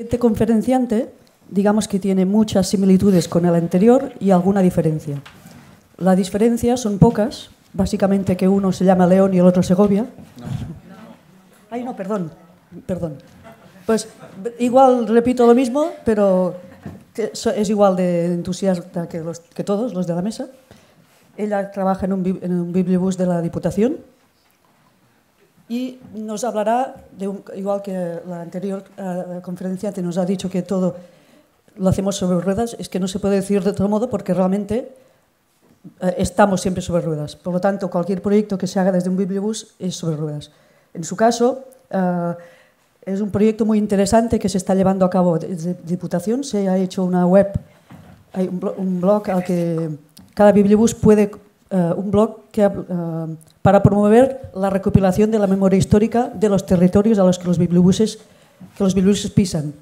Este conferenciante, digamos que tiene muchas similitudes con el anterior y alguna diferencia. Las diferencias son pocas, básicamente que uno se llama León y el otro Segovia. No. Ay, no, perdón, perdón. Pues igual repito lo mismo, pero es igual de entusiasta que, los, que todos los de la mesa. Ella trabaja en un, en un bibliobús de la Diputación y nos hablará, de igual que la anterior uh, conferenciante nos ha dicho que todo lo hacemos sobre ruedas, es que no se puede decir de otro modo porque realmente uh, estamos siempre sobre ruedas. Por lo tanto, cualquier proyecto que se haga desde un bibliobús es sobre ruedas. En su caso, uh, es un proyecto muy interesante que se está llevando a cabo desde Diputación. Se ha hecho una web, hay un blog, un blog al que cada bibliobús puede uh, un blog que, uh, para promover la recopilación de la memoria histórica de los territorios a los que los bibliobuses, que los bibliobuses pisan.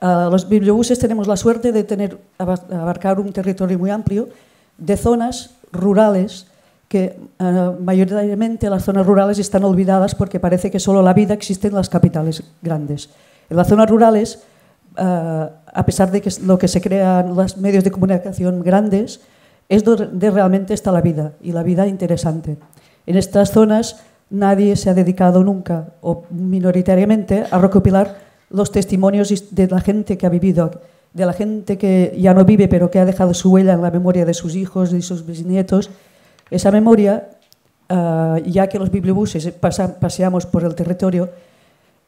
Uh, los bibliobuses tenemos la suerte de tener, abarcar un territorio muy amplio de zonas rurales que uh, mayoritariamente las zonas rurales están olvidadas porque parece que solo la vida existe en las capitales grandes. En las zonas rurales, uh, a pesar de que lo que se crean los medios de comunicación grandes, es donde realmente está la vida y la vida interesante. En estas zonas nadie se ha dedicado nunca o minoritariamente a recopilar los testimonios de la gente que ha vivido, de la gente que ya no vive pero que ha dejado su huella en la memoria de sus hijos y sus bisnietos. Esa memoria, uh, ya que los bibliobuses paseamos por el territorio,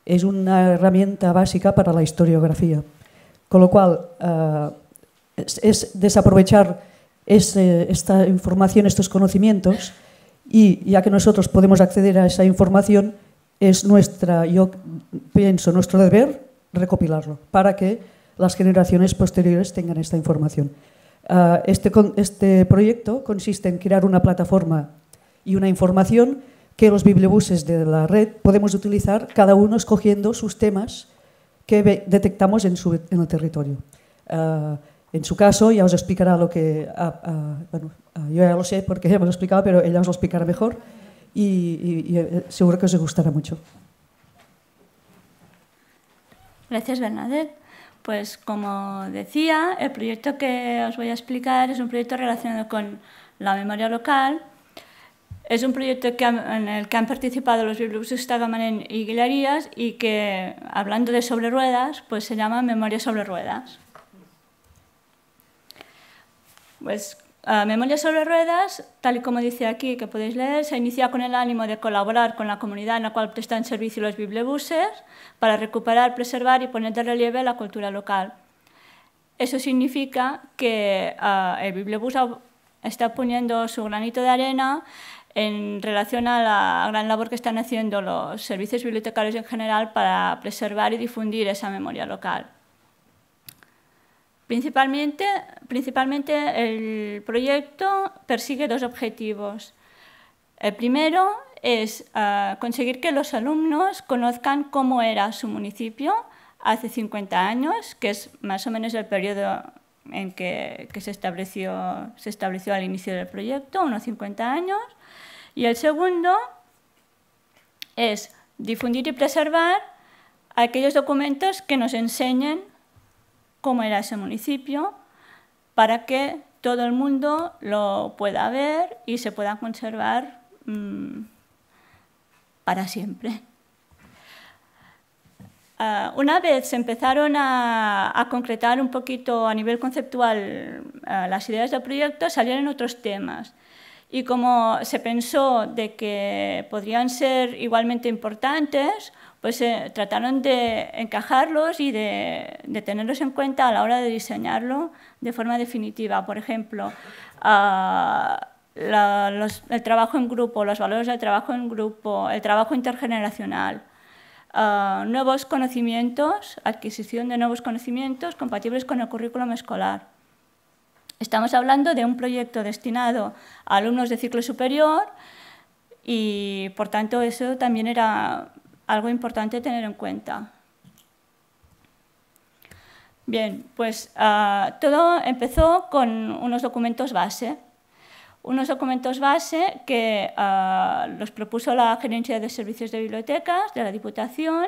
es una herramienta básica para la historiografía. Con lo cual, uh, es, es desaprovechar esta información, estos conocimientos, y ya que nosotros podemos acceder a esa información, es nuestra, yo pienso, nuestro deber recopilarlo para que las generaciones posteriores tengan esta información. Ah, este, este proyecto consiste en crear una plataforma y una información que los bibliobuses de la red podemos utilizar cada uno escogiendo sus temas que detectamos en, su, en el territorio. Uh, en su caso ya os explicará lo que, bueno, yo ya lo sé porque ya me lo he explicado, pero ella os lo explicará mejor y, y, y eh, seguro que os gustará mucho. Gracias, Bernadette. Pues como decía, el proyecto que os voy a explicar es un proyecto relacionado con la memoria local. Es un proyecto que, en el que han participado los bibliobusos Tagamanen y Guilarías y que, hablando de sobre ruedas, pues se llama Memoria sobre Ruedas. Pues uh, Memoria sobre Ruedas, tal y como dice aquí, que podéis leer, se inicia con el ánimo de colaborar con la comunidad en la cual prestan servicio los bibliobuses para recuperar, preservar y poner de relieve la cultura local. Eso significa que uh, el bibliobús está poniendo su granito de arena en relación a la gran labor que están haciendo los servicios bibliotecarios en general para preservar y difundir esa memoria local. Principalmente, principalmente el proyecto persigue dos objetivos. El primero es uh, conseguir que los alumnos conozcan cómo era su municipio hace 50 años, que es más o menos el periodo en que, se estableció al inicio del proyecto, unos 50 años. Y el segundo es difundir y preservar aquellos documentos que nos enseñen cómo era ese municipio para que todo el mundo lo pueda ver y se pueda conservar mmm, para siempre. Uh, una vez se empezaron a, concretar un poquito a nivel conceptual uh, las ideas del proyecto, salieron otros temas. Y como se pensó de que podrían ser igualmente importantes, pues eh, trataron de encajarlos y de, tenerlos en cuenta a la hora de diseñarlo de forma definitiva. Por ejemplo, los, el trabajo en grupo, los valores del trabajo en grupo, el trabajo intergeneracional, uh, nuevos conocimientos, adquisición de nuevos conocimientos compatibles con el currículum escolar. Estamos hablando de un proyecto destinado a alumnos de ciclo superior y, por tanto, eso también era algo importante tener en cuenta. Bien, pues uh, todo empezó con unos documentos base. Unos documentos base que uh, los propuso la Gerencia de Servicios de Bibliotecas de la Diputación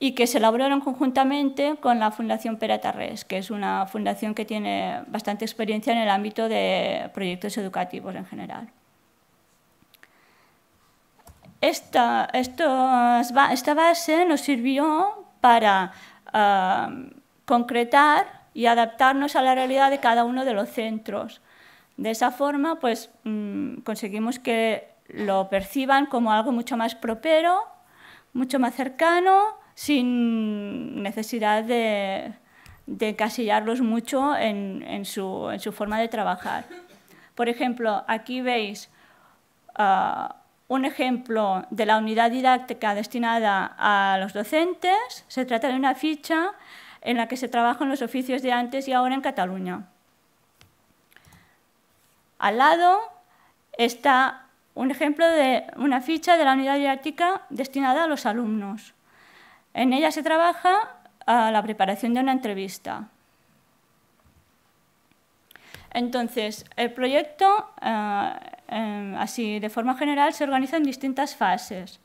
y que se elaboraron conjuntamente con la Fundación Peratarres, que es una fundación que tiene bastante experiencia en el ámbito de proyectos educativos en general. Esta, esta base nos sirvió para uh, concretar y adaptarnos a la realidad de cada uno de los centros. De esa forma, pues, mmm, conseguimos que lo perciban como algo mucho más propero, mucho más cercano, sin necesidad de, de encasillarlos mucho en, en, su, en, su, forma de trabajar. Por ejemplo, aquí veis uh, un ejemplo de la unidad didáctica destinada a los docentes. Se trata de una ficha en la que se trabajan los oficios de antes y ahora en Cataluña. Al lado está un ejemplo de una ficha de la unidad didáctica destinada a los alumnos. En ella se trabaja a la preparación de una entrevista. Entonces, el proyecto, eh, eh, así de forma general, se organiza en distintas fases.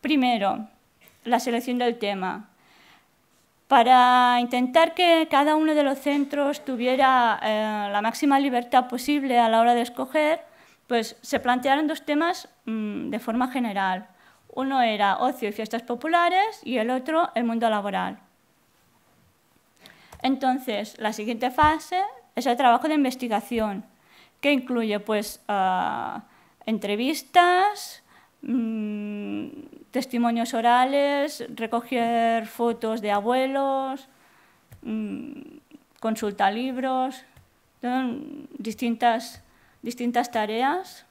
Primero, la selección del tema. Para intentar que cada uno de los centros tuviera eh, la máxima libertad posible a la hora de escoger, pues se plantearon dos temas mmm, de forma general. Uno era ocio y fiestas populares y el otro el mundo laboral. Entonces, la siguiente fase es el trabajo de investigación, que incluye pues, uh, entrevistas, mmm, testimonios orales, recoger fotos de abuelos, mmm, consulta libros, distintas, distintas tareas.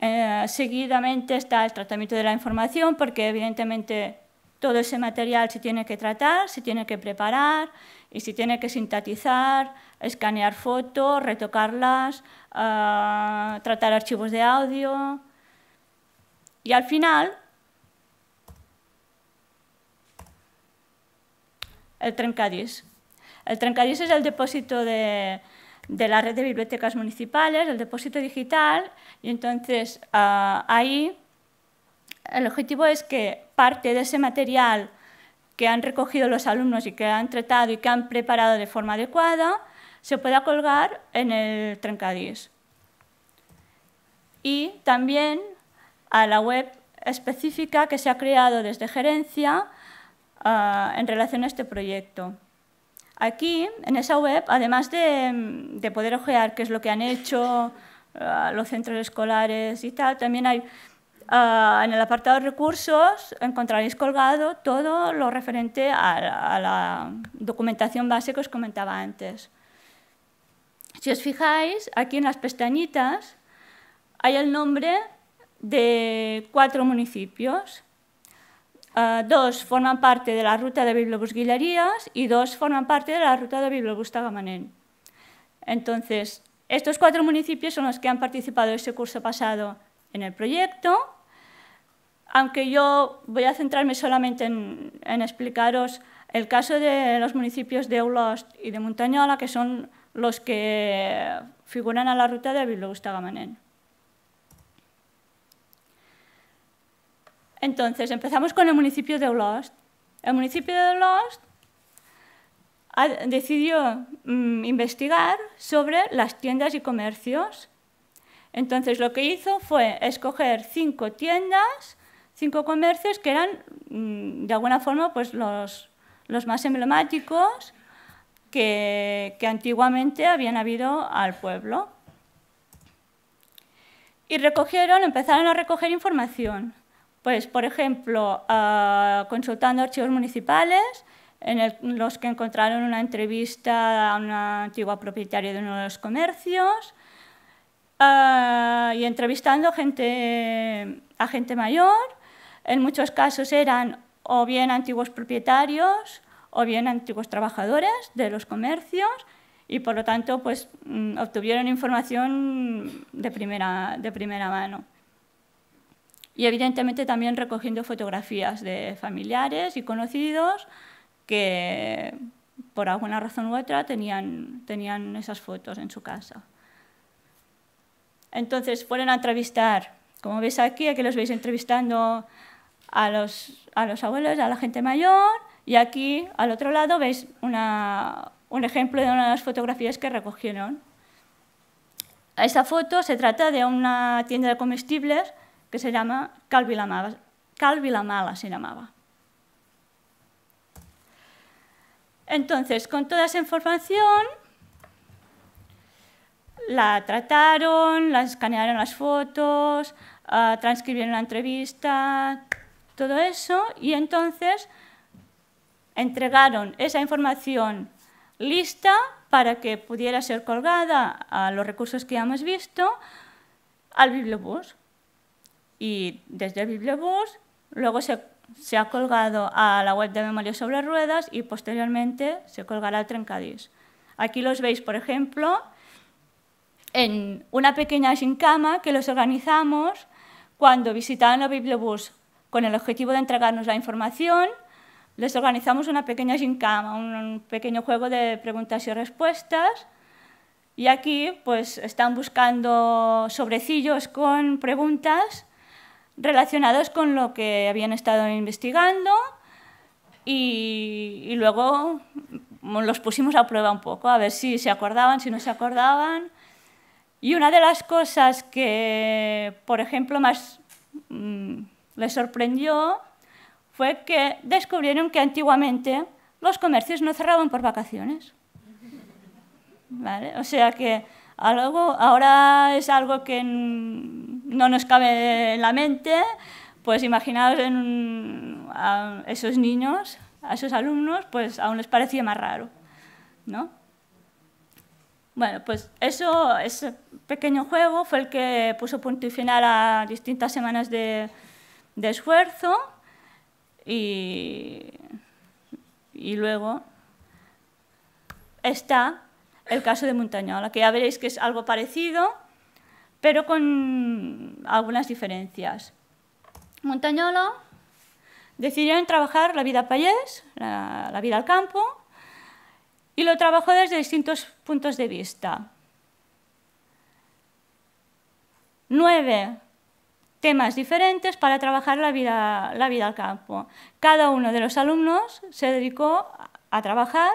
Eh, seguidamente está el tratamiento de la información, porque evidentemente todo ese material se tiene que tratar, se tiene que preparar y se tiene que sintetizar, escanear fotos, retocarlas, uh, tratar archivos de audio. Y al final, el Trencadís. El Trencadís es el depósito de, de la red de bibliotecas municipales, el depósito digital, y entonces uh, ahí el objetivo es que parte de ese material que han recogido los alumnos y que han tratado y que han preparado de forma adecuada se pueda colgar en el Trencadís. Y también a la web específica que se ha creado desde gerencia uh, en relación a este proyecto. Aquí, en esa web, además de, de poder ojear qué es lo que han hecho uh, los centros escolares y tal, también hay Uh, en el apartado de recursos encontraréis colgado todo lo referente a, a, la documentación base que os comentaba antes. Si os fijáis, aquí en las pestañitas hay el nombre de cuatro municipios. Uh, dos forman parte de la ruta de Bibliobús Guillerías y dos forman parte de la ruta de Bibliobús Tagamanent. Entonces, estos cuatro municipios son los que han participado ese curso pasado en el proyecto aunque yo voy a centrarme solamente en, explicaros el caso de los municipios de Eulost y de Montañola, que son los que figuran a la ruta de Bilbao-Tagamanent. Entonces, empezamos con el municipio de Eulost. El municipio de Eulost decidió mmm, investigar sobre las tiendas y comercios. Entonces, lo que hizo fue escoger cinco tiendas cinco comercios que eran, mm, de alguna forma, pues los, los más emblemáticos que, que, antiguamente habían habido al pueblo. Y recogieron, empezaron a recoger información. Pues, por ejemplo, uh, consultando archivos municipales, en los que encontraron una entrevista a una antigua propietaria de uno de los comercios, uh, y entrevistando gente, a gente mayor, en muchos casos eran o bien antiguos propietarios o bien antiguos trabajadores de los comercios y por lo tanto pues, mm, obtuvieron información de primera, de primera mano. Y evidentemente también recogiendo fotografías de familiares y conocidos que por alguna razón u otra tenían, tenían esas fotos en su casa. Entonces fueron a entrevistar, como veis aquí, aquí los veis entrevistando a los, a los abuelos, a la gente mayor, y aquí al otro lado veis una, un ejemplo de una de las fotografías que recogieron. Esta foto se trata de una tienda de comestibles que se llama Cal Vilamala, Cal Vilamala se llamaba. Entonces, con toda esa información, la trataron, la escanearon las fotos, uh, transcribieron la entrevista, todo eso, y entonces entregaron esa información lista para que pudiera ser colgada a los recursos que ya hemos visto al bibliobús. Y desde el bibliobús luego se, ha colgado a la web de Memoria sobre Ruedas y posteriormente se colgará al Trencadís. Aquí los veis, por ejemplo, en una pequeña gincama que los organizamos cuando visitaban el bibliobús con el objetivo de entregarnos la información, les organizamos una pequeña gincama, un pequeño juego de preguntas y respuestas. Y aquí pues, están buscando sobrecillos con preguntas relacionadas con lo que habían estado investigando y, y luego los pusimos a prueba un poco, a ver si se acordaban, si no se acordaban. Y una de las cosas que, por ejemplo, más mm, les sorprendió fue que descubrieron que antiguamente los comercios no cerraban por vacaciones. ¿Vale? O sea que algo, ahora es algo que no nos cabe en la mente, pues imaginaos en, a esos niños, a esos alumnos, pues aún les parecía más raro. ¿no? Bueno, pues eso, ese pequeño juego fue el que puso punto y final a distintas semanas de, esfuerzo y, y luego está el caso de Montañola, que ya veréis que es algo parecido, pero con algunas diferencias. Montañola decidieron trabajar la vida payés, la vida al campo, y lo trabajó desde distintos puntos de vista. Nueve temas diferentes para trabajar la vida, la vida al campo. Cada uno de los alumnos se dedicó a trabajar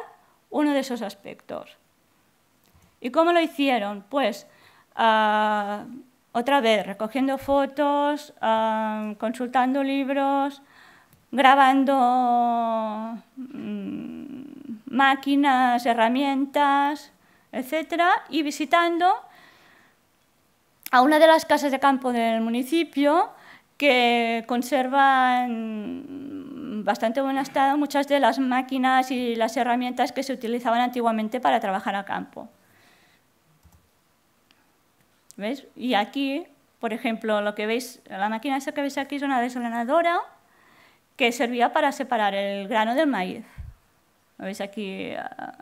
uno de esos aspectos. ¿Y cómo lo hicieron? Pues uh, otra vez recogiendo fotos, uh, consultando libros, grabando mmm, máquinas, herramientas, etcétera, y visitando a una de las casas de campo del municipio que conserva en bastante buen estado muchas de las máquinas y las herramientas que se utilizaban antiguamente para trabajar a campo. ¿Ves? Y aquí, por ejemplo, lo que veis, la máquina esa que veis aquí es una desgranadora que servía para separar el grano del maíz. veis aquí ah,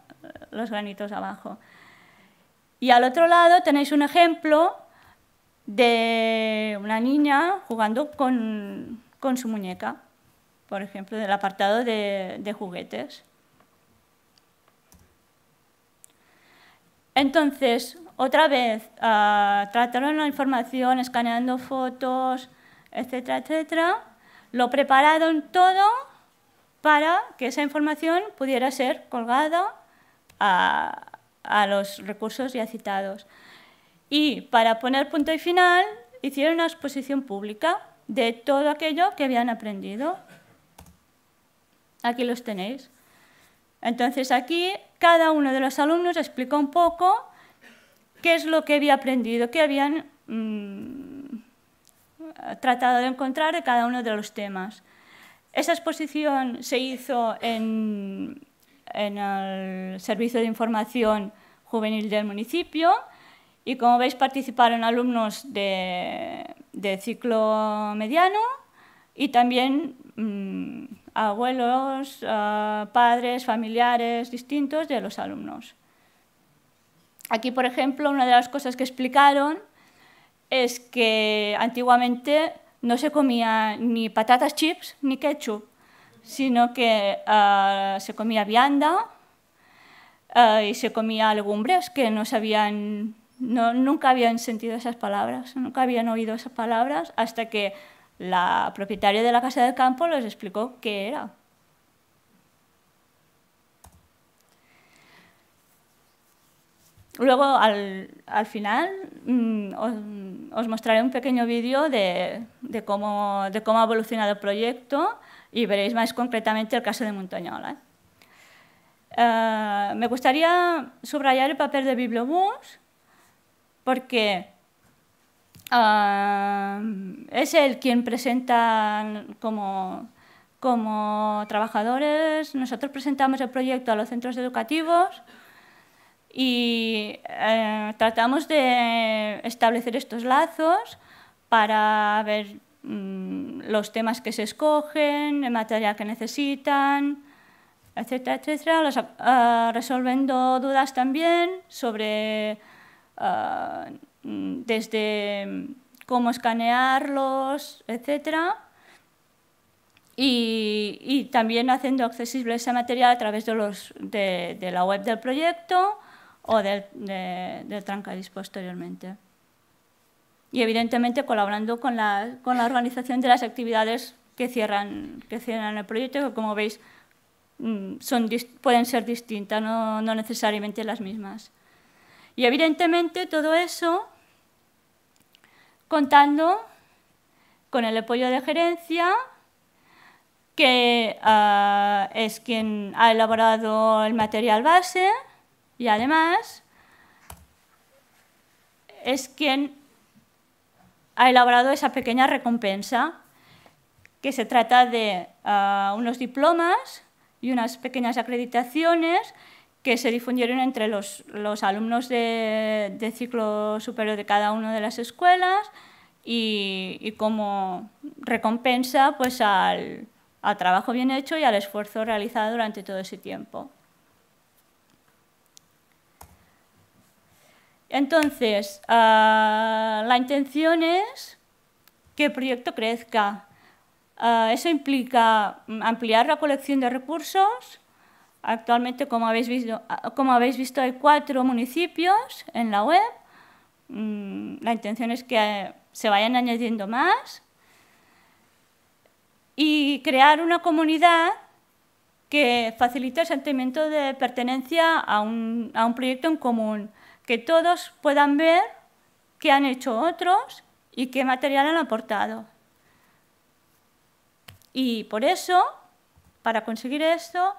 los granitos abajo? Y al otro lado tenéis un ejemplo de una niña jugando con, con su muñeca, por ejemplo, del apartado de, de juguetes. Entonces, otra vez, uh, trataron la información, escaneando fotos, etcétera, etcétera. Lo prepararon todo para que esa información pudiera ser colgada a, a los recursos ya citados. Y para poner punto y final, hicieron una exposición pública de todo aquello que habían aprendido. Aquí los tenéis. Entonces aquí cada uno de los alumnos explicó un poco qué es lo que había aprendido, qué habían mmm, tratado de encontrar de cada uno de los temas. Esa exposición se hizo en el Servicio de Información Juvenil del municipio y como veis participaron alumnos de, ciclo mediano y también mmm, abuelos, uh, padres, familiares distintos de los alumnos. Aquí, por ejemplo, una de las cosas que explicaron es que antiguamente no se comía ni patatas chips ni ketchup, sino que uh, se comía vianda uh, y se comía legumbres que no sabían, no, nunca habían sentido esas palabras, nunca habían oído esas palabras hasta que la propietaria de la casa del campo les explicó qué era. Luego, al, final, mm, os, mostraré un pequeño vídeo de, cómo, de cómo ha evolucionado el proyecto y veréis más concretamente el caso de Montañola. ¿eh? Eh, me gustaría subrayar el papel de Bibliobús porque es él quien presenta como, como trabajadores. Nosotros presentamos el proyecto a los centros educativos y eh, tratamos de establecer estos lazos para ver mm, los temas que se escogen, el material que necesitan, etcétera, etcétera, uh, resolviendo dudas también sobre uh, desde cómo escanearlos, etcétera, y, y, también haciendo accesible ese material a través de, los, de, de la web del proyecto o del, de, Trancadis posteriormente. Y evidentemente colaborando con la, con la organización de las actividades que cierran, que cierran el proyecto, que como veis Mm, son, pueden ser distintas, no, no necesariamente las mismas. Y evidentemente todo eso contando con el apoyo de gerencia, que uh, es quien ha elaborado el material base y además es quien ha elaborado esa pequeña recompensa, que se trata de uh, unos diplomas y unas pequeñas acreditaciones que se difundieron entre los, los alumnos de, de, ciclo superior de cada una de las escuelas y, como recompensa pues, al, al, trabajo bien hecho y al esfuerzo realizado durante todo ese tiempo. Entonces, uh, la intención es que el proyecto crezca, Uh, eso implica mm, ampliar la colección de recursos. Actualmente, como habéis visto, ah, como habéis visto hay cuatro municipios en la web. Mm, la intención es que se vayan añadiendo más. Y crear una comunidad que facilite el sentimiento de pertenencia a un, a un proyecto en común, que todos puedan ver qué han hecho otros y qué material han aportado. Y por eso, para conseguir esto,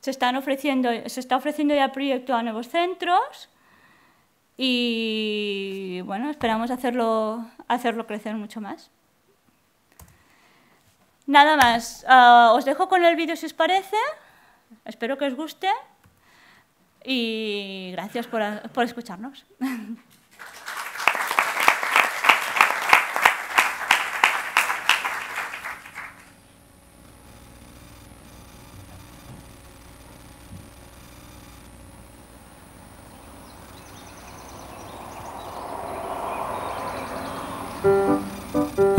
se, están ofreciendo, se está ofreciendo ya proyecto a nuevos centros y bueno, esperamos hacerlo, hacerlo crecer mucho más. Nada más, uh, os dejo con el vídeo si os parece, espero que os guste y gracias por, por escucharnos.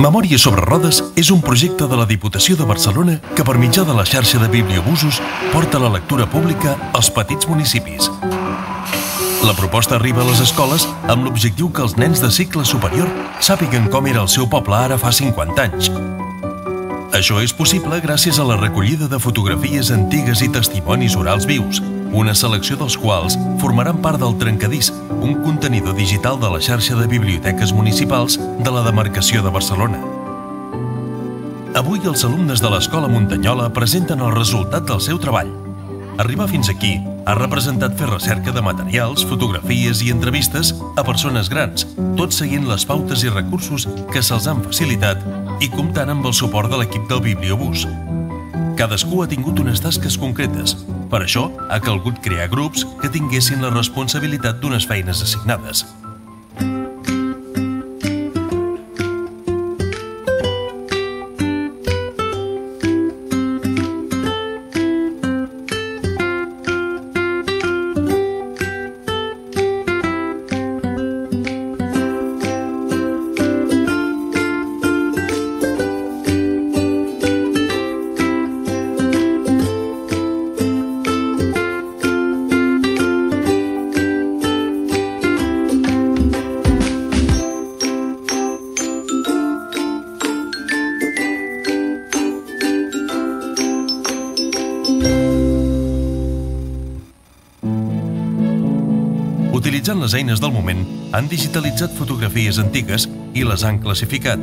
Memòria sobre rodes és un projecte de la Diputació de Barcelona que per mitjà de la xarxa de bibliobusos porta la lectura pública als petits municipis. La proposta arriba a les escoles amb l'objectiu que els nens de cicle superior sàpiguen com era el seu poble ara fa 50 anys. Això és possible gràcies a la recollida de fotografies antigues i testimonis orals vius, una selecció dels quals formaran part del Trencadís, un contenidor digital de la xarxa de biblioteques municipals de la demarcació de Barcelona. Avui els alumnes de l'Escola Muntanyola presenten el resultat del seu treball. Arribar fins aquí ha representat fer recerca de materials, fotografies i entrevistes a persones grans, tot seguint les pautes i recursos que se'ls han facilitat i comptant amb el suport de l'equip del Bibliobús, Cadascú ha tingut unes tasques concretes. Per això, ha calgut crear grups que tinguessin la responsabilitat d'unes feines assignades. Han digitalitzat fotografies antigues i les han classificat.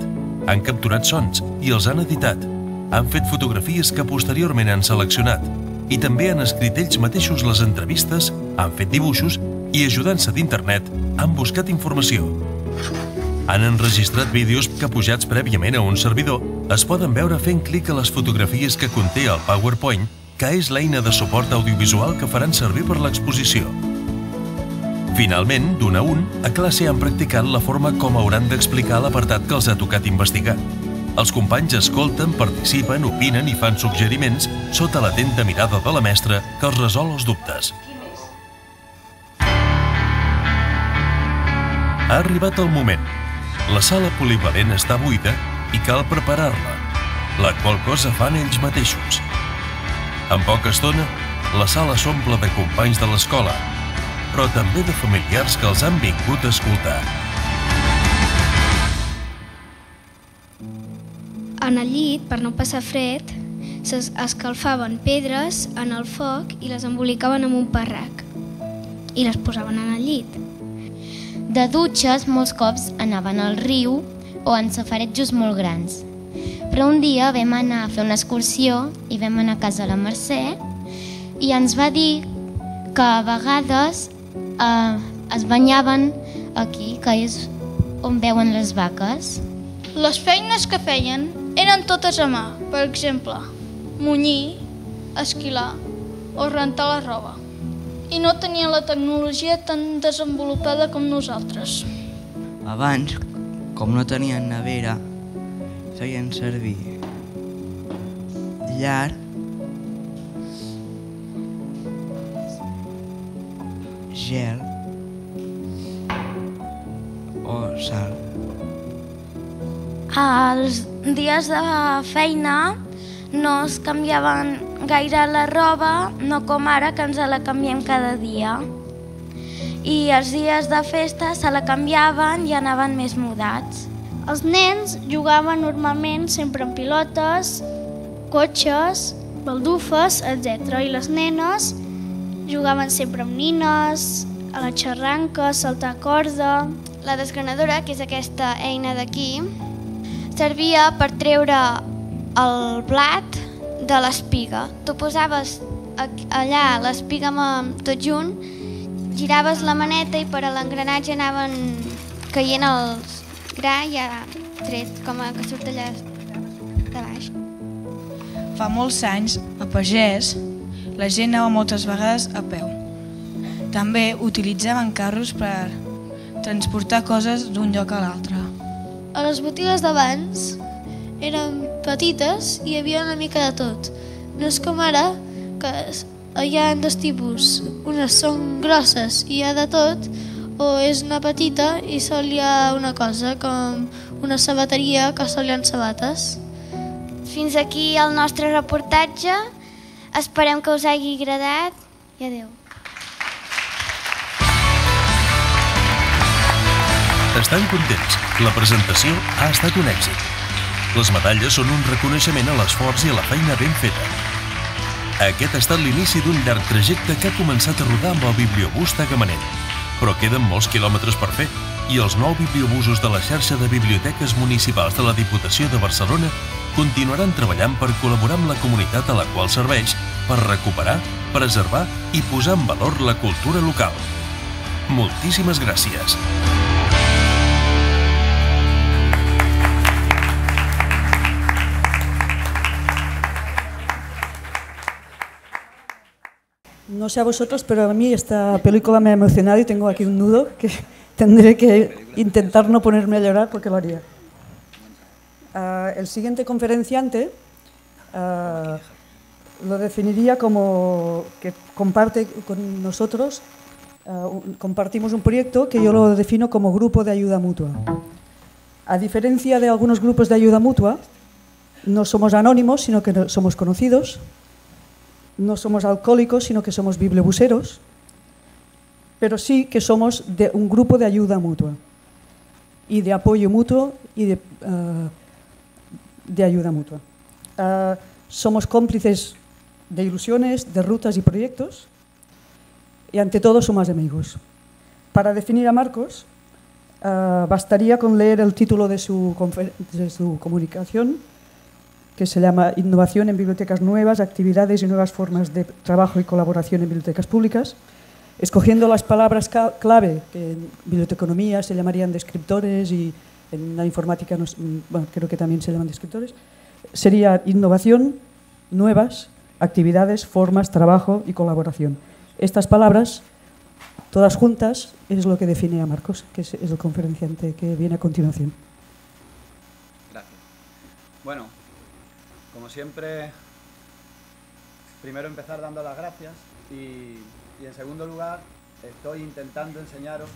Han capturat sons i els han editat. Han fet fotografies que posteriorment han seleccionat i també han escrit ells mateixos les entrevistes, han fet dibuixos i, ajudant-se d'internet, han buscat informació. Han enregistrat vídeos que, pujats prèviament a un servidor, es poden veure fent clic a les fotografies que conté el PowerPoint, que és l'eina de suport audiovisual que faran servir per l'exposició. Finalment, d'un a un, a classe han practicat la forma com hauran d'explicar l'apartat que els ha tocat investigar. Els companys escolten, participen, opinen i fan suggeriments sota l'atenta mirada de la mestra que els resol els dubtes. Ha arribat el moment. La sala polivalent està buida i cal preparar-la, la qual cosa fan ells mateixos. En poca estona, la sala s'omple de companys de l'escola, però també de familiars que els han vingut a escoltar. En el llit, per no passar fred, s'escalfaven pedres en el foc i les embolicaven amb un parrac i les posaven en el llit. De dutxes, molts cops anaven al riu o en safaretjos molt grans. Però un dia vam anar a fer una excursió i vam anar a casa de la Mercè i ens va dir que a vegades eh, es banyaven aquí, que és on veuen les vaques. Les feines que feien eren totes a mà, per exemple, munyir, esquilar o rentar la roba. I no tenien la tecnologia tan desenvolupada com nosaltres. Abans, com no tenien nevera, feien servir llar, gel o sal. Els dies de feina no es canviaven gaire la roba, no com ara que ens la canviem cada dia. I els dies de festa se la canviaven i anaven més mudats. Els nens jugaven normalment sempre amb pilotes, cotxes, baldufes, etc. I les nenes jugaven sempre amb nines, a la xerranca, a saltar corda... La desgranadora, que és aquesta eina d'aquí, servia per treure el blat de l'espiga. Tu posaves allà l'espiga tot junt, giraves la maneta i per a l'engranatge anaven caient els gra i ja tret, com a que surt allà de baix. Fa molts anys, a Pagès, la gent anava moltes vegades a peu. També utilitzaven carros per transportar coses d'un lloc a l'altre. A les botigues d'abans eren petites i hi havia una mica de tot. No és com ara, que hi ha dos tipus. Unes són grosses i hi ha de tot, o és una petita i sol hi ha una cosa, com una sabateria que sol hi ha sabates. Fins aquí el nostre reportatge. Esperem que us hagi agradat i adeu. Estan contents. La presentació ha estat un èxit. Les medalles són un reconeixement a l'esforç i a la feina ben feta. Aquest ha estat l'inici d'un llarg trajecte que ha començat a rodar amb el bibliobús Tagamanent. Però queden molts quilòmetres per fer i els nou bibliobusos de la xarxa de biblioteques municipals de la Diputació de Barcelona continuaran treballant per col·laborar amb la comunitat a la qual serveix per recuperar, preservar i posar en valor la cultura local. Moltíssimes gràcies. No sé a vosotros, pero a mí esta película me ha emocionado y tengo aquí un nudo que tendré que intentar no ponerme a llorar porque lo haría. Uh, el siguiente conferenciante uh, lo definiría como que comparte con nosotros, uh, compartimos un proyecto que yo lo defino como grupo de ayuda mutua. A diferencia de algunos grupos de ayuda mutua, no somos anónimos, sino que somos conocidos, no somos alcohólicos, sino que somos bibliobuseros, pero sí que somos de un grupo de ayuda mutua y de apoyo mutuo y de, de ayuda mutua. Uh, somos cómplices de ilusiones, de rutas y proyectos y ante todo somos amigos. para definir a Marcos, uh, bastaría con leer el título de su, de su comunicación, que se llama Innovación en bibliotecas nuevas, actividades y nuevas formas de trabajo y colaboración en bibliotecas públicas, escogiendo las palabras clave, que en biblioteconomía se llamarían descriptores y en la informática bueno, creo que también se llaman descriptores, sería innovación, nuevas, actividades, formas, trabajo y colaboración. Estas palabras, todas juntas, es lo que define a Marcos, que es el conferenciante que viene a continuación. Gracias. Bueno, como siempre, primero empezar dando las gracias y, en segundo lugar estoy intentando enseñaros...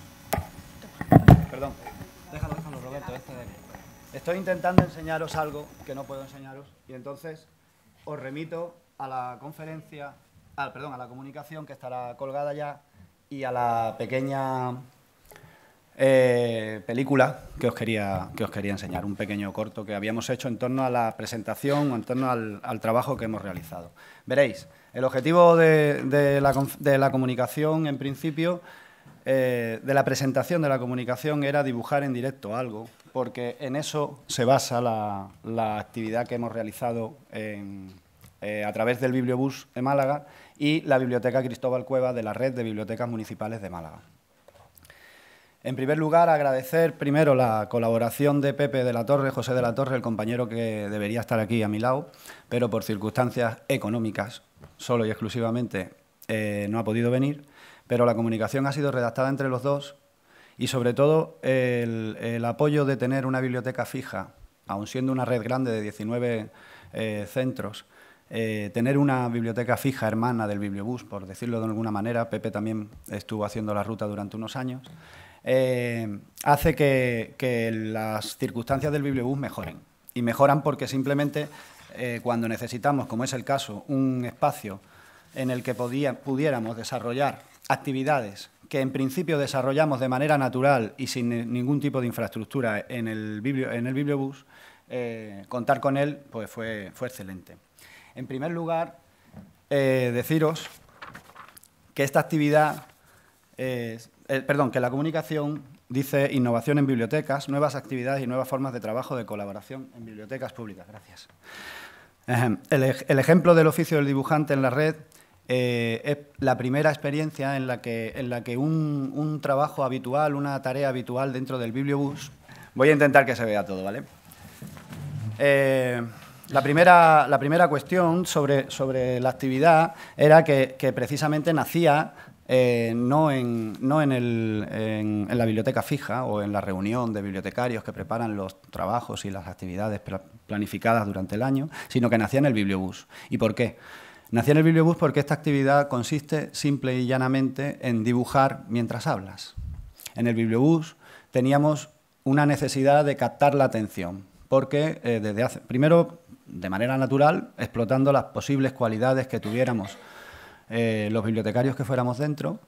Perdón, déjalo, déjalo Roberto, este Estoy intentando enseñaros algo que no puedo enseñaros y entonces os remito a la conferencia, al, perdón, a la comunicación que estará colgada ya y a la pequeña eh, película que os, quería, que os quería enseñar, un pequeño corto que habíamos hecho en torno a la presentación o en torno al, trabajo que hemos realizado. Veréis, el objetivo de, la, comunicación, en principio, eh, de la presentación de la comunicación era dibujar en directo algo, porque en eso se basa la actividad que hemos realizado eh, a través del Bibliobús de Málaga y la Biblioteca Cristóbal Cueva de la Red de Bibliotecas Municipales de Málaga. En primer lugar, agradecer primero la colaboración de Pepe de la Torre, José de la Torre, el compañero que debería estar aquí a mi lado, pero por circunstancias económicas, solo y exclusivamente, eh, no ha podido venir, pero la comunicación ha sido redactada entre los dos y sobre todo el, apoyo de tener una biblioteca fija, aun siendo una red grande de 19 eh, centros, eh, tener una biblioteca fija hermana del Bibliobús, por decirlo de alguna manera, Pepe también estuvo haciendo la ruta durante unos años, eh, hace que, las circunstancias del Bibliobús mejoren. Y mejoran porque simplemente eh, cuando necesitamos, como es el caso, un espacio en el que pudiéramos desarrollar actividades que en principio desarrollamos de manera natural y sin ningún tipo de infraestructura en el, en el Bibliobús, contar con él pues fue, fue excelente. En primer lugar, eh, deciros que esta actividad, eh, perdón, que la comunicación dice innovación en bibliotecas, nuevas actividades y nuevas formas de trabajo de colaboración en bibliotecas públicas. Gracias. El, ejemplo del oficio del dibujante en la red eh, es la primera experiencia en la que, en la que un, trabajo habitual, una tarea habitual dentro del bibliobús... Voy a intentar que se vea todo, ¿vale? La primera, la primera cuestión sobre, sobre, la actividad era que, precisamente nacía eh, no, en, no en, el, en, la biblioteca fija o en la reunión de bibliotecarios que preparan los trabajos y las actividades planificadas durante el año, sino que nacía en el bibliobús. ¿Y por qué? Nacía en el bibliobús porque esta actividad consiste simple y llanamente en dibujar mientras hablas. En el bibliobús teníamos una necesidad de captar la atención, porque eh, desde hace, primero de manera natural, explotando las posibles cualidades que tuviéramos eh, los bibliotecarios que fuéramos dentro.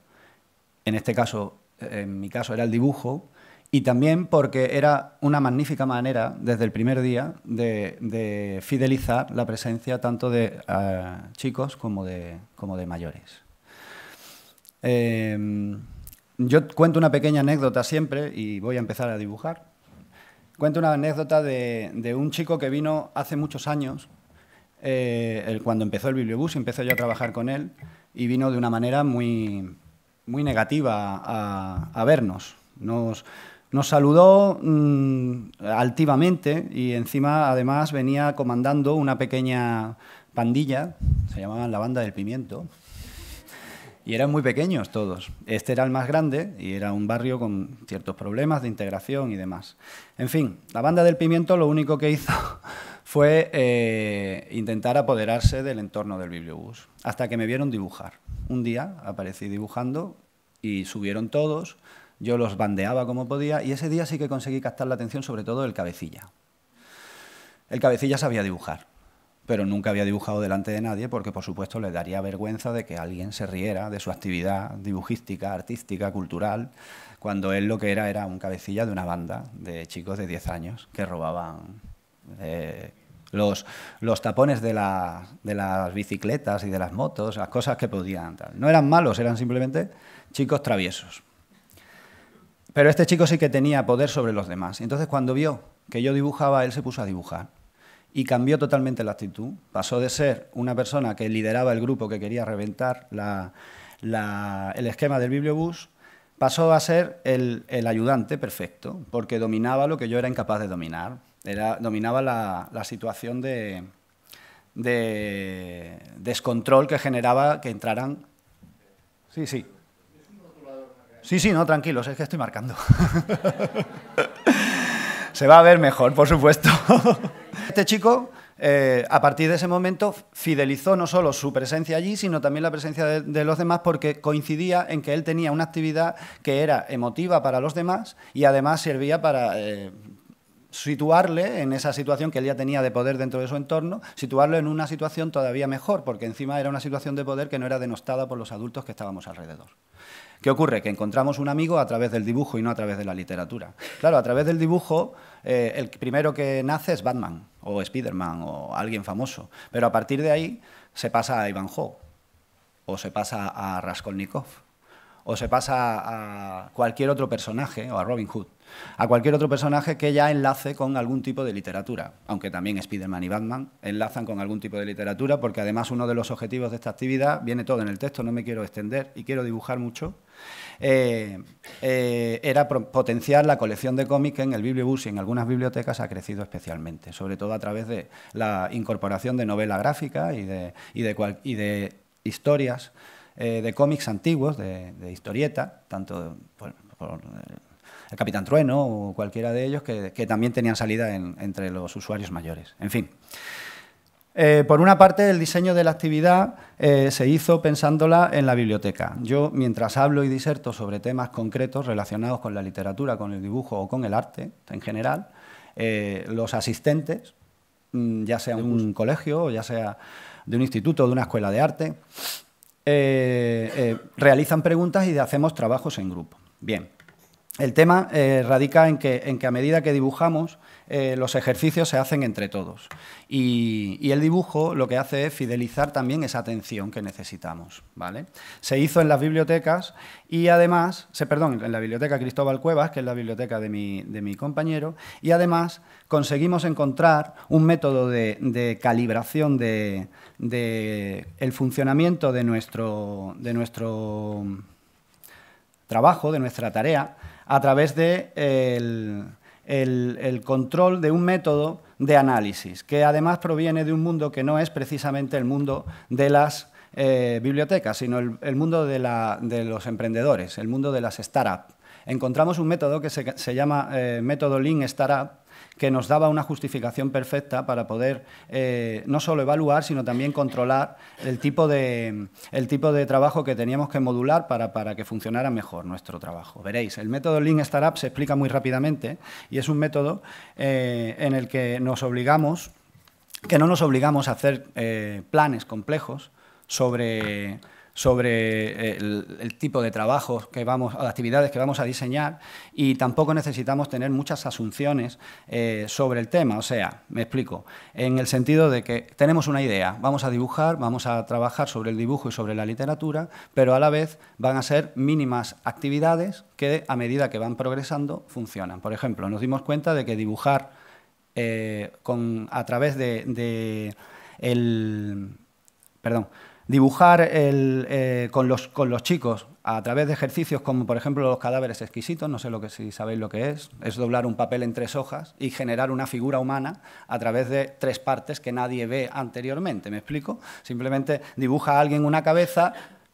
En este caso, en mi caso, era el dibujo. Y también porque era una magnífica manera, desde el primer día, de, fidelizar la presencia tanto de eh, chicos como de, como de mayores. Eh, yo cuento una pequeña anécdota siempre y voy a empezar a dibujar. Cuento una anécdota de, un chico que vino hace muchos años, eh, cuando empezó el bibliobús, empecé yo a trabajar con él, y vino de una manera muy, muy negativa a, vernos. Nos, nos saludó mm, altivamente y encima además venía comandando una pequeña pandilla, se llamaban la banda del pimiento, y eran muy pequeños todos. Este era el más grande y era un barrio con ciertos problemas de integración y demás. En fin, la banda del pimiento lo único que hizo fue eh, intentar apoderarse del entorno del bibliobús, hasta que me vieron dibujar. Un día aparecí dibujando y subieron todos, yo los bandeaba como podía y ese día sí que conseguí captar la atención sobre todo del cabecilla. El cabecilla sabía dibujar pero nunca había dibujado delante de nadie porque, por supuesto, le daría vergüenza de que alguien se riera de su actividad dibujística, artística, cultural, cuando él lo que era era un cabecilla de una banda de chicos de 10 años que robaban eh, los, tapones de, de, las bicicletas y de las motos, las cosas que podían. No eran malos, eran simplemente chicos traviesos. Pero este chico sí que tenía poder sobre los demás. Entonces, cuando vio que yo dibujaba, él se puso a dibujar y cambió totalmente la actitud. Pasó de ser una persona que lideraba el grupo que quería reventar el esquema del bibliobús, pasó a ser el, ayudante perfecto, porque dominaba lo que yo era incapaz de dominar. Era, dominaba la, situación de, de descontrol que generaba que entraran... Sí, sí. Sí, sí, no, tranquilos, es que estoy marcando. Se va a ver mejor, por supuesto. Este chico, eh, a partir de ese momento, fidelizó no solo su presencia allí, sino también la presencia de, los demás, porque coincidía en que él tenía una actividad que era emotiva para los demás y además servía para... Eh, situarle en esa situación que él ya tenía de poder dentro de su entorno, situarlo en una situación todavía mejor, porque encima era una situación de poder que no era denostada por los adultos que estábamos alrededor. ¿Qué ocurre? Que encontramos un amigo a través del dibujo y no a través de la literatura. Claro, a través del dibujo, eh, el primero que nace es Batman, o Spiderman, o alguien famoso. Pero a partir de ahí se pasa a Ivanhoe, o se pasa a Raskolnikov, o se pasa a cualquier otro personaje, o a Robin Hood a cualquier otro personaje que ya enlace con algún tipo de literatura, aunque también Spider-Man y Batman enlazan con algún tipo de literatura, porque además uno de los objetivos de esta actividad, viene todo en el texto, no me quiero extender y quiero dibujar mucho, eh, eh, era potenciar la colección de cómics en el Bibliobus y en algunas bibliotecas ha crecido especialmente, sobre todo a través de la incorporación de novela gráfica y de, historias eh, de cómics antiguos, de, historieta, tanto por el Capitán Trueno o cualquiera de ellos, que, también tenían salida entre los usuarios mayores. En fin. Eh, por una parte, el diseño de la actividad eh, se hizo pensándola en la biblioteca. Yo, mientras hablo y diserto sobre temas concretos relacionados con la literatura, con el dibujo o con el arte en general, eh, los asistentes, mm, ya sea de un colegio o ya sea de un instituto o de una escuela de arte, realizan preguntas y hacemos trabajos en grupo. Bien, el tema eh, radica en que, a medida que dibujamos, eh, los ejercicios se hacen entre todos. Y, el dibujo lo que hace es fidelizar también esa atención que necesitamos. ¿vale? Se hizo en las bibliotecas y además, se, perdón, en la biblioteca Cristóbal Cuevas, que es la biblioteca de mi, compañero, y además conseguimos encontrar un método de, calibración del de, funcionamiento de nuestro, de nuestro trabajo, de nuestra tarea, a través del de el, control de un método de análisis, que además proviene de un mundo que no es precisamente el mundo de las eh, bibliotecas, sino el, mundo de, los emprendedores, el mundo de las startups. Encontramos un método que se, llama eh, método Lean Startup, que nos daba una justificación perfecta para poder eh, no solo evaluar, sino también controlar el tipo de, el tipo de trabajo que teníamos que modular para, para que funcionara mejor nuestro trabajo. Veréis, el método Lean Startup se explica muy rápidamente y es un método eh, en el que nos obligamos, que no nos obligamos a hacer eh, planes complejos sobre sobre eh, el, tipo de trabajos que vamos, actividades que vamos a diseñar y tampoco necesitamos tener muchas asunciones eh, sobre el tema. O sea, me explico, en el sentido de que tenemos una idea, vamos a dibujar, vamos a trabajar sobre el dibujo y sobre la literatura, pero a la vez van a ser mínimas actividades que a medida que van progresando funcionan. Por ejemplo, nos dimos cuenta de que dibujar eh, con, a través de, de el, perdón, dibujar eh, con, los, con, los, chicos a través de ejercicios como por ejemplo los cadáveres exquisitos, no sé lo que, si sabéis lo que es, es doblar un papel en tres hojas y generar una figura humana a través de tres partes que nadie ve anteriormente, ¿me explico? Simplemente dibuja a alguien una cabeza,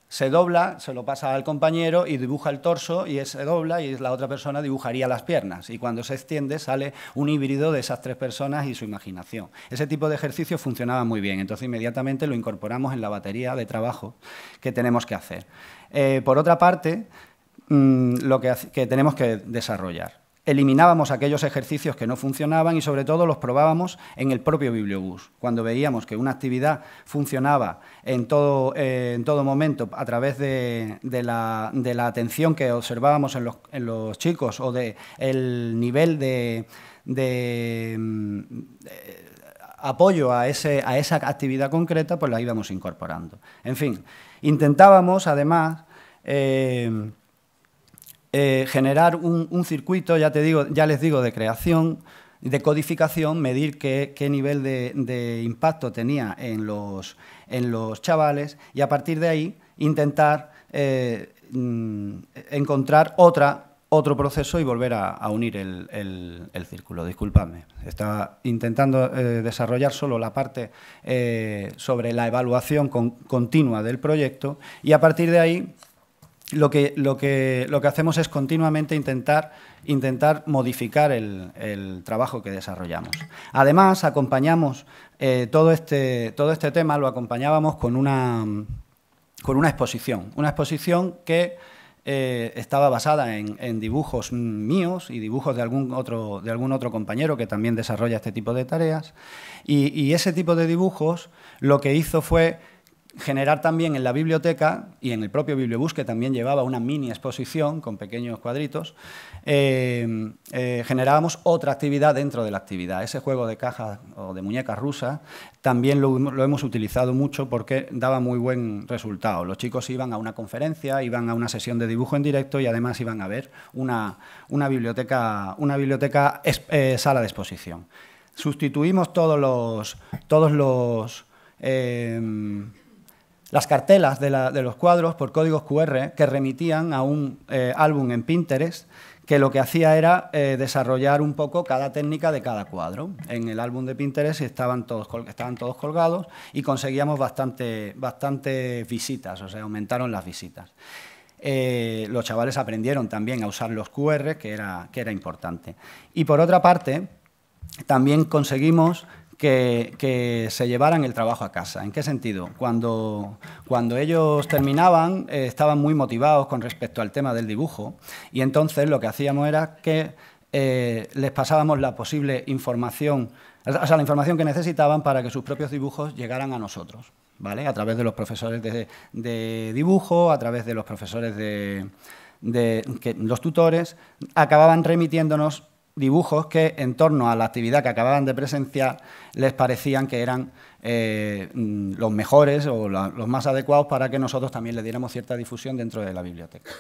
se dobla, se lo pasa al compañero y dibuja el torso y se dobla y la otra persona dibujaría las piernas. Y cuando se extiende sale un híbrido de esas tres personas y su imaginación. Ese tipo de ejercicio funcionaba muy bien, entonces inmediatamente lo incorporamos en la batería de trabajo que tenemos que hacer. Eh, por otra parte, mm, lo que tenemos que desarrollar eliminábamos aquellos ejercicios que no funcionaban y sobre todo los probábamos en el propio bibliobús. Cuando veíamos que una actividad funcionaba en todo, eh, en todo momento a través de, la, atención que observábamos en los, chicos o del el nivel de, mm, apoyo a, ese, a esa actividad concreta, pues la íbamos incorporando. En fin, intentábamos además... Eh, eh, generar un, circuito, ya, te digo, ya les digo, de creación, de codificación, medir qué, qué nivel de, impacto tenía en los, en los chavales y a partir de ahí intentar eh, mm, encontrar otra, otro proceso y volver a, unir el, el- círculo. Disculpadme, estaba intentando eh, desarrollar solo la parte sobre la evaluación con- continua del proyecto y a partir de ahí lo que, lo que, lo que hacemos es continuamente intentar, intentar modificar el, el trabajo que desarrollamos. Además, acompañamos eh, todo, este, todo este tema, lo acompañábamos con una, con una exposición. Una exposición que eh, estaba basada en, en dibujos míos y dibujos de algún, otro, de algún otro compañero que también desarrolla este tipo de tareas. Y, y ese tipo de dibujos lo que hizo fue generar también en la biblioteca y en el propio Bibliobús, que también llevaba una mini exposición con pequeños cuadritos, eh, eh, generábamos otra actividad dentro de la actividad. Ese juego de cajas o de muñecas rusas también lo, hemos utilizado mucho porque daba muy buen resultado. Los chicos iban a una conferencia, iban a una sesión de dibujo en directo y además iban a ver una, una biblioteca, una biblioteca eh, sala de exposición. Sustituimos todos los, todos los las cartelas de, los cuadros por códigos QR que remitían a un eh, álbum en Pinterest que lo que hacía era eh, desarrollar un poco cada técnica de cada cuadro. En el álbum de Pinterest estaban todos, estaban todos colgados y conseguíamos bastante, bastante visitas, o sea, aumentaron las visitas. Eh, los chavales aprendieron también a usar los QR, era, que era importante. Y por otra parte, también conseguimos que, se llevaran el trabajo a casa. ¿En qué sentido? Cuando, cuando ellos terminaban, eh, estaban muy motivados con respecto al tema del dibujo y entonces lo que hacíamos era que eh, les pasábamos la posible información, o sea, la información que necesitaban para que sus propios dibujos llegaran a nosotros, ¿vale? A través de los profesores de, de dibujo, a través de los profesores de, de- que los tutores, acababan remitiéndonos dibujos que en torno a la actividad que acababan de presenciar les parecían que eran eh, mm, los mejores o los más adecuados para que nosotros también le diéramos cierta difusión dentro de la biblioteca.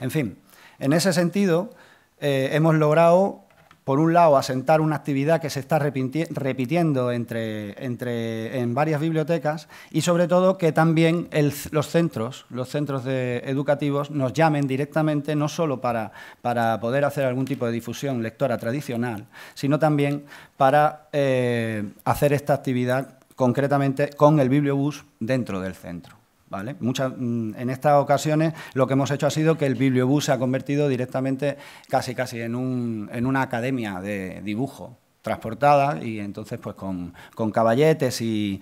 En fin, en ese sentido eh, hemos logrado, por un lado, asentar una actividad que se está repiti- repitiendo entre, entre, en varias bibliotecas y, sobre todo, que también los centros, los centros educativos nos llamen directamente, no solo para, para poder hacer algún tipo de difusión lectora tradicional, sino también para eh, hacer esta actividad concretamente con el bibliobús dentro del centro. Mm, en estas ocasiones lo que hemos hecho ha sido que el bibliobús se ha convertido directamente casi casi en, un- una academia de dibujo transportada y entonces pues con, caballetes y,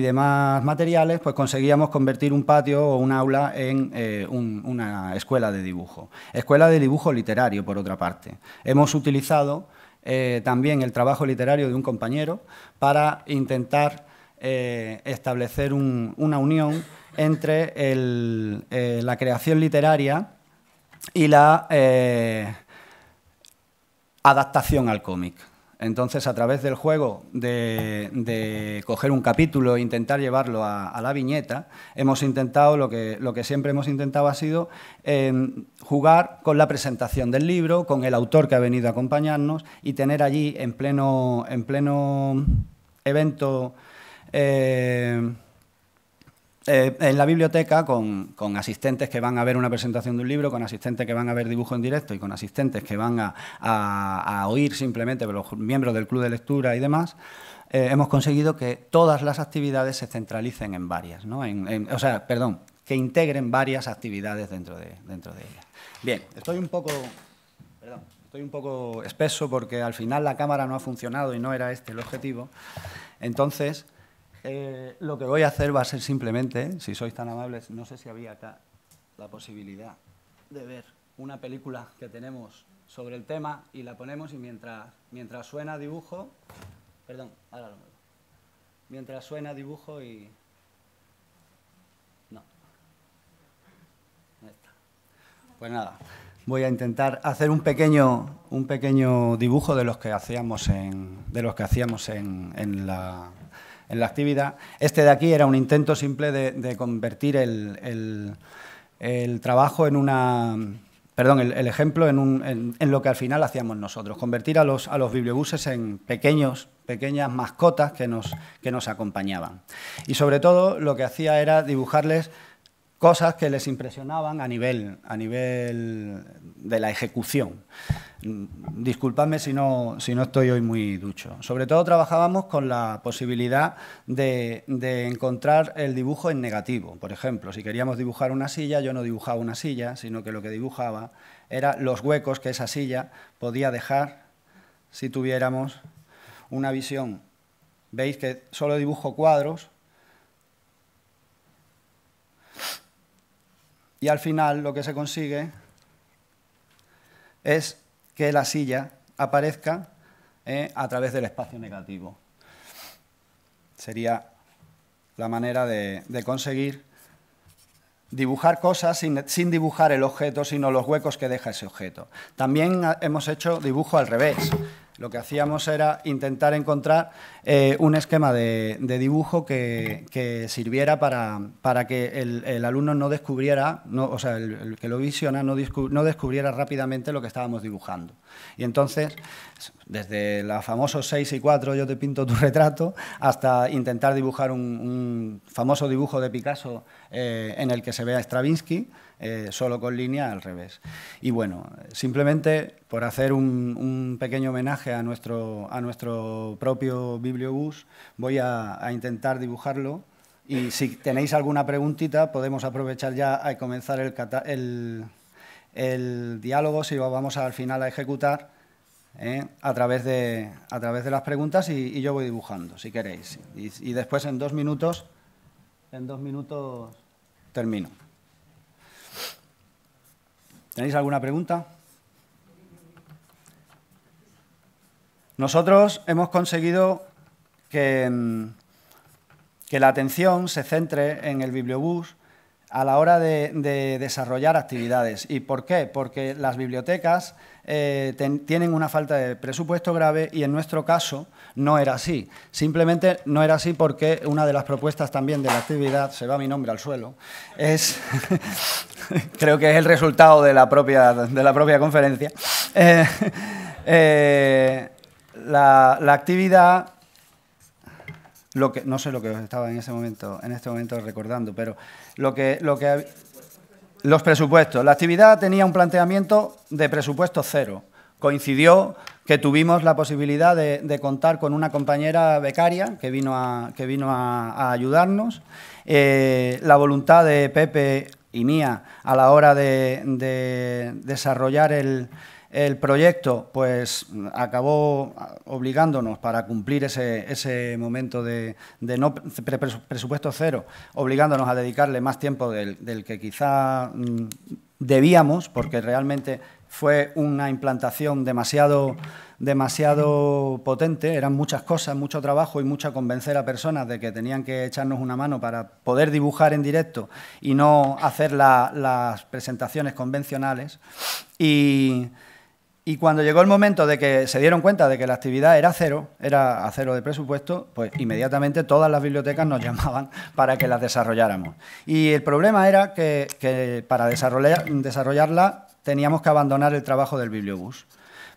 demás materiales pues conseguíamos convertir un patio o un aula en eh, un- una escuela de dibujo. Escuela de dibujo literario, por otra parte. Hemos utilizado eh, también el trabajo literario de un compañero para intentar eh, establecer un- una unión entre eh, la creación literaria y la eh, adaptación al cómic. Entonces, a través del juego de, coger un capítulo e intentar llevarlo a, la viñeta, hemos intentado, lo que, lo que siempre hemos intentado ha sido eh, jugar con la presentación del libro, con el autor que ha venido a acompañarnos y tener allí en pleno, en pleno evento eh, eh, en la biblioteca con, asistentes que van a ver una presentación de un libro, con asistentes que van a ver dibujo en directo y con asistentes que van a, a- oír simplemente los miembros del club de lectura y demás, eh, hemos conseguido que todas las actividades se centralicen en varias, ¿no? O sea, perdón, que integren varias actividades dentro de, dentro de ellas. Bien, estoy un poco... Perdón, estoy un poco espeso porque al final la cámara no ha funcionado y no era este el objetivo. Entonces, eh, lo que voy a hacer va a ser simplemente, si sois tan amables, no sé si había acá la posibilidad de ver una película que tenemos sobre el tema y la ponemos y mientras, mientras suena dibujo, perdón, ahora lo muevo. Mientras suena dibujo y... No. Ahí está. Pues nada, voy a intentar hacer un pequeño, un pequeño dibujo de los que hacíamos en, de los que hacíamos en, en la, en la actividad. Este de aquí era un intento simple de, convertir el, el- trabajo en una perdón, el, ejemplo en, lo que al final hacíamos nosotros, convertir a los, a los bibliobuses en pequeños, pequeñas mascotas que nos, que nos acompañaban. Y sobre todo lo que hacía era dibujarles cosas que les impresionaban a nivel, a nivel de la ejecución. Disculpadme si no, si no estoy hoy muy ducho. Sobre todo trabajábamos con la posibilidad de, de, encontrar el dibujo en negativo. Por ejemplo, si queríamos dibujar una silla, yo no dibujaba una silla, sino que lo que dibujaba era los huecos que esa silla podía dejar si tuviéramos una visión. Veis que solo dibujo cuadros y al final lo que se consigue es que la silla aparezca eh, a través del espacio negativo. Sería la manera de, conseguir dibujar cosas sin, sin, dibujar el objeto, sino los huecos que deja ese objeto. También hemos hecho dibujo al revés lo que hacíamos era intentar encontrar eh, un esquema de, dibujo que, sirviera para, para que el, alumno no descubriera, o sea, el, que lo visiona no, descubriera rápidamente lo que estábamos dibujando. Y entonces, desde la famosos 6 y 4, yo te pinto tu retrato, hasta intentar dibujar un, famoso dibujo de Picasso eh, en el que se vea Stravinsky, eh, solo con línea al revés. Y bueno, simplemente por hacer un, pequeño homenaje a nuestro, a nuestro propio bibliobús, voy a, intentar dibujarlo. Y si tenéis alguna preguntita, podemos aprovechar ya a comenzar el, el, diálogo, si lo vamos al final a ejecutar. ¿eh? a, través de, a través de las preguntas y, yo voy dibujando, si queréis. Y, y después en dos minutos, en dos minutos termino. ¿Tenéis alguna pregunta? Nosotros hemos conseguido que, mm, que, la atención se centre en el bibliobús a la hora de, desarrollar actividades. ¿Y por qué? Porque las bibliotecas eh, tienen una falta de presupuesto grave y en nuestro caso no era así. Simplemente no era así porque una de las propuestas también de la actividad, se va mi nombre al suelo, es, creo que es el resultado de la propia, de la propia conferencia, eh, eh, la, la actividad lo que, no sé lo que estaba en ese momento, en este momento recordando, pero lo que, lo que los presupuestos. La actividad tenía un planteamiento de presupuesto cero. Coincidió que tuvimos la posibilidad de, contar con una compañera becaria que vino a, que vino a, ayudarnos. Eh, la voluntad de Pepe y mía a la hora de desarrollar el, el proyecto pues, acabó obligándonos para cumplir ese, momento de, no presupuesto cero, obligándonos a dedicarle más tiempo del, que quizá mm, debíamos, porque realmente fue una implantación demasiado, demasiado potente, eran muchas cosas, mucho trabajo y mucho convencer a personas de que tenían que echarnos una mano para poder dibujar en directo y no hacer las presentaciones convencionales. Y, y cuando llegó el momento de que se dieron cuenta de que la actividad era cero, era a cero de presupuesto, pues inmediatamente todas las bibliotecas nos llamaban para que las desarrolláramos. Y el problema era que, para desarrollar, desarrollarla teníamos que abandonar el trabajo del bibliobús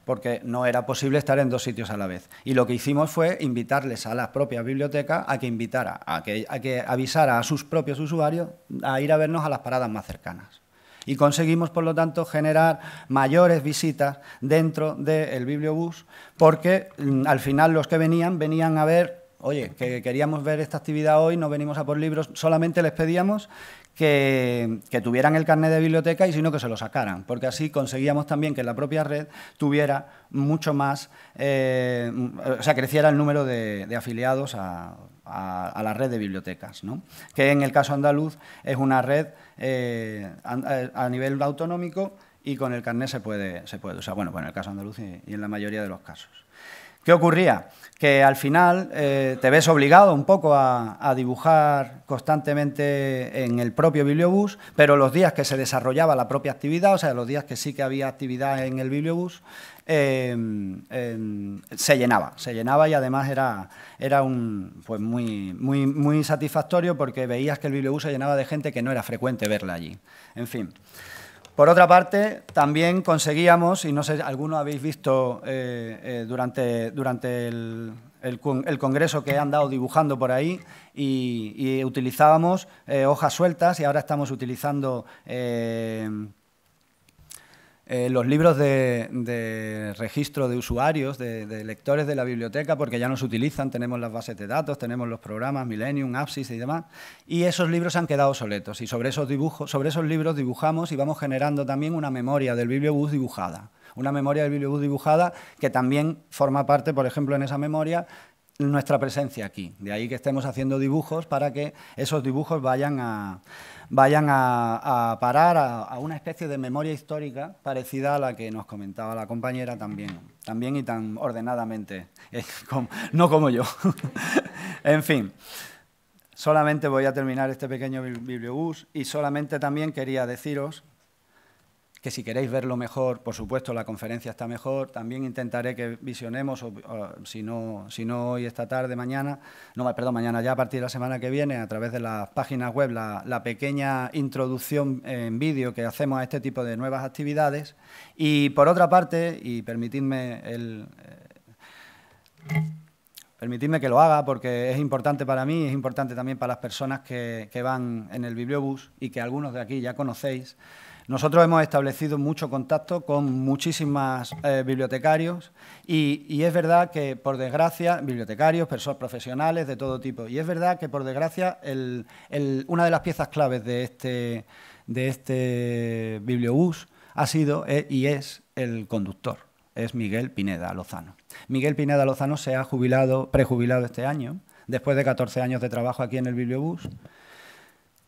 porque no era posible estar en dos sitios a la vez. Y lo que hicimos fue invitarles a las propias bibliotecas a que invitara, a que, a que avisara a sus propios usuarios a ir a vernos a las paradas más cercanas y conseguimos, por lo tanto, generar mayores visitas dentro del bibliobús porque mm, al final los que venían venían a ver, oye, que queríamos ver esta actividad hoy, no venimos a por libros, solamente les pedíamos que, tuvieran el carnet de biblioteca y sino que se lo sacaran, porque así conseguíamos también que la propia red tuviera mucho más, eh, o sea, creciera el número de, afiliados a, la red de bibliotecas, que en el caso andaluz es una red eh, a, nivel autonómico y con el carnet se puede, se puede usar, bueno, pues en el caso andaluz y, en la mayoría de los casos. ¿Qué ocurría? que al final eh, te ves obligado un poco a, dibujar constantemente en el propio bibliobús, pero los días que se desarrollaba la propia actividad, o sea, los días que sí que había actividad en el bibliobús, em, em, se llenaba, se llenaba y además era, era un, pues muy, muy, muy satisfactorio porque veías que el bibliobús se llenaba de gente que no era frecuente verla allí. En fin. Por otra parte, también conseguíamos, y no sé, algunos habéis visto eh, eh, durante, durante el, congreso que han dado dibujando por ahí, y, utilizábamos eh, hojas sueltas y ahora estamos utilizando eh, los libros de, registro de usuarios, de, lectores de la biblioteca, porque ya no se utilizan, tenemos las bases de datos, tenemos los programas Millennium, Apsis y demás, y esos libros han quedado obsoletos. Y sobre esos, dibujos, sobre esos libros dibujamos y vamos generando también una memoria del bibliobús dibujada. Una memoria del bibliobús dibujada que también forma parte, por ejemplo, en esa memoria, nuestra presencia aquí. De ahí que estemos haciendo dibujos para que esos dibujos vayan a, vayan a, parar a, una especie de memoria histórica parecida a la que nos comentaba la compañera también, también y tan ordenadamente, eh, no como yo. en fin. Solamente voy a terminar este pequeño bibliobús y solamente también quería deciros que si queréis verlo mejor, por supuesto la conferencia está mejor, también intentaré que visionemos, si, no, si no hoy, esta tarde, mañana, no, perdón, mañana ya a partir de la semana que viene, a través de las páginas web, la, pequeña introducción en vídeo que hacemos a este tipo de nuevas actividades. Y por otra parte, y permitidme el... Eh, permitidme que lo haga porque es importante para mí, es importante también para las personas que, que van en el bibliobús y que algunos de aquí ya conocéis. Nosotros hemos establecido mucho contacto con muchísimos eh, bibliotecarios y, es verdad que, por desgracia, bibliotecarios, personas profesionales de todo tipo, y es verdad que, por desgracia, una de las piezas claves de este, de este bibliobús ha sido eh, y es el conductor, es Miguel Pineda Lozano. Miguel Pineda Lozano se ha jubilado, prejubilado este año, después de 14 años de trabajo aquí en el bibliobús.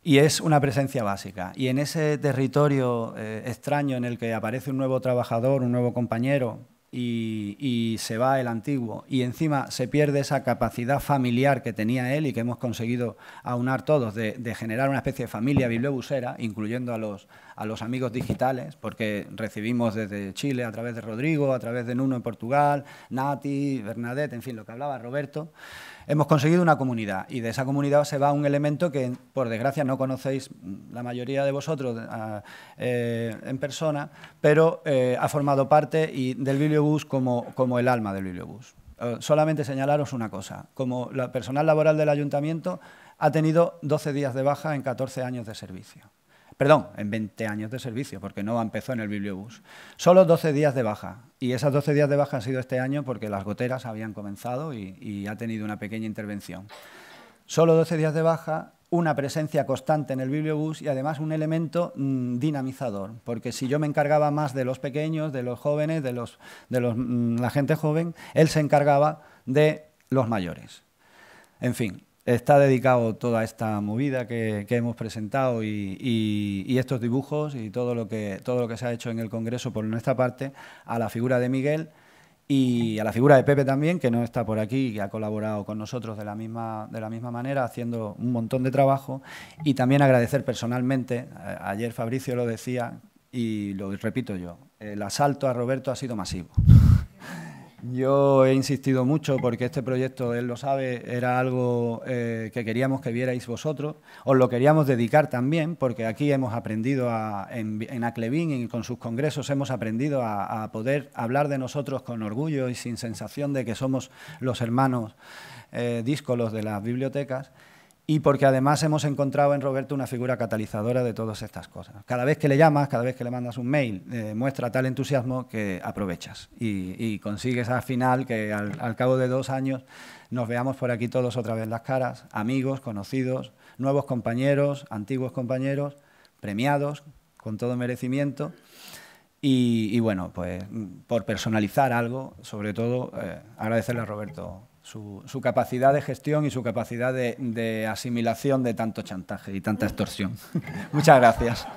Y es una presencia básica. Y en ese territorio eh, extraño en el que aparece un nuevo trabajador, un nuevo compañero, y, se va el antiguo, y encima se pierde esa capacidad familiar que tenía él y que hemos conseguido aunar todos de, generar una especie de familia bibliobusera, incluyendo a los, a los amigos digitales, porque recibimos desde Chile a través de Rodrigo, a través de Nuno en Portugal, Nati, Bernadette, en fin, lo que hablaba Roberto hemos conseguido una comunidad y de esa comunidad se va un elemento que, por desgracia, no conocéis la mayoría de vosotros eh, en persona, pero eh, ha formado parte y del bibliobús como, como el alma del bibliobús. Eh, solamente señalaros una cosa, como la personal laboral del ayuntamiento ha tenido 12 días de baja en 14 años de servicio. Perdón, en 20 años de servicio, porque no empezó en el bibliobús. Solo 12 días de baja. Y esas 12 días de baja han sido este año porque las goteras habían comenzado y, ha tenido una pequeña intervención. Solo 12 días de baja, una presencia constante en el bibliobús y además un elemento mm, dinamizador, porque si yo me encargaba más de los pequeños, de los jóvenes, de, los, de los, mm, la gente joven, él se encargaba de los mayores. En fin, está dedicado toda esta movida que, hemos presentado y, estos dibujos y todo lo, que, todo lo que se ha hecho en el Congreso por nuestra parte a la figura de Miguel y a la figura de Pepe también, que no está por aquí, que ha colaborado con nosotros de la misma, de la misma manera, haciendo un montón de trabajo. Y también agradecer personalmente, ayer Fabricio lo decía y lo repito yo, el asalto a Roberto ha sido masivo. Yo he insistido mucho porque este proyecto, él lo sabe, era algo eh, que queríamos que vierais vosotros. Os lo queríamos dedicar también porque aquí hemos aprendido en, en Aclevin y con sus congresos hemos aprendido a, poder hablar de nosotros con orgullo y sin sensación de que somos los hermanos eh, díscolos de las bibliotecas y porque además hemos encontrado en Roberto una figura catalizadora de todas estas cosas. Cada vez que le llamas, cada vez que le mandas un mail, eh, muestra tal entusiasmo que aprovechas y, consigues al final que al, cabo de dos años nos veamos por aquí todos otra vez las caras, amigos, conocidos, nuevos compañeros, antiguos compañeros, premiados con todo merecimiento. Y, bueno, pues por personalizar algo, sobre todo eh, agradecerle a Roberto su, capacidad de gestión y su capacidad de, de asimilación de tanto chantaje y tanta extorsión. Muchas gracias.